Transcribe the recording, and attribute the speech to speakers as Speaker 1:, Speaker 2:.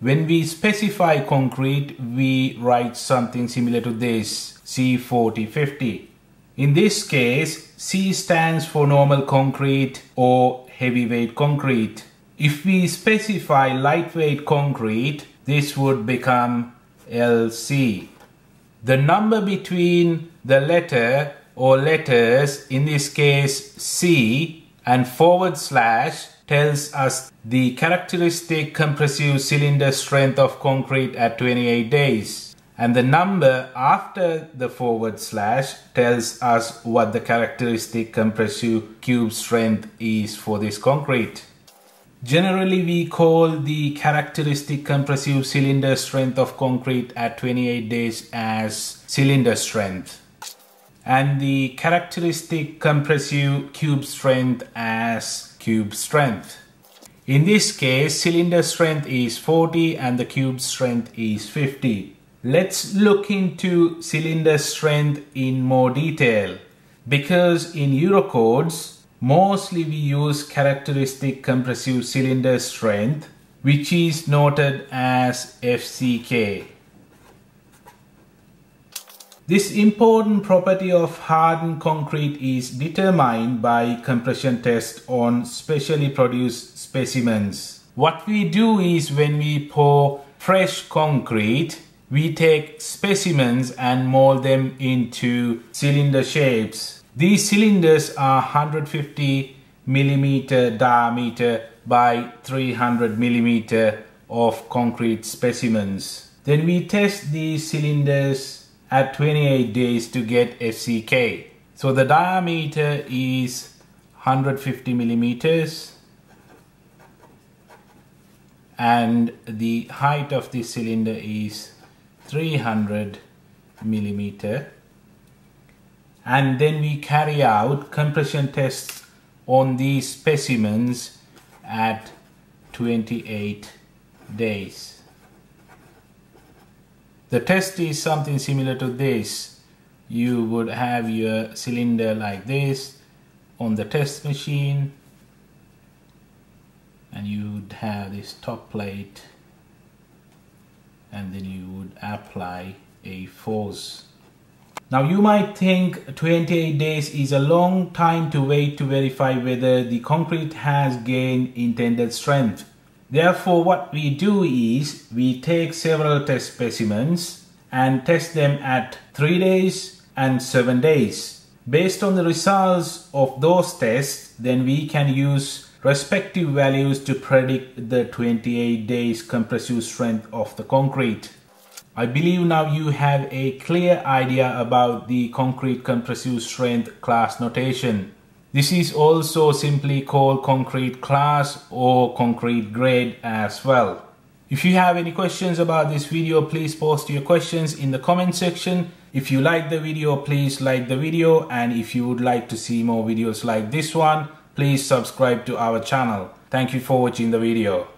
Speaker 1: When we specify concrete, we write something similar to this, C4050. In this case, C stands for normal concrete or heavyweight concrete. If we specify lightweight concrete, this would become LC. The number between the letter or letters, in this case C and forward slash tells us the characteristic compressive cylinder strength of concrete at 28 days. And the number after the forward slash tells us what the characteristic compressive cube strength is for this concrete. Generally, we call the characteristic compressive cylinder strength of concrete at 28 days as cylinder strength and the characteristic compressive cube strength as cube strength. In this case, cylinder strength is 40 and the cube strength is 50. Let's look into cylinder strength in more detail because in Eurocodes, mostly we use characteristic compressive cylinder strength which is noted as FCK. This important property of hardened concrete is determined by compression test on specially produced specimens. What we do is when we pour fresh concrete, we take specimens and mold them into cylinder shapes. These cylinders are 150 millimeter diameter by 300 millimeter of concrete specimens. Then we test these cylinders at 28 days to get FCK. So the diameter is 150 millimeters and the height of the cylinder is 300 millimeter and then we carry out compression tests on these specimens at 28 days. The test is something similar to this. You would have your cylinder like this on the test machine and you would have this top plate and then you would apply a force. Now you might think 28 days is a long time to wait to verify whether the concrete has gained intended strength. Therefore, what we do is we take several test specimens and test them at 3 days and 7 days. Based on the results of those tests, then we can use respective values to predict the 28 days compressive strength of the concrete. I believe now you have a clear idea about the concrete compressive strength class notation. This is also simply called concrete class or concrete grade as well. If you have any questions about this video, please post your questions in the comment section. If you like the video, please like the video. And if you would like to see more videos like this one, please subscribe to our channel. Thank you for watching the video.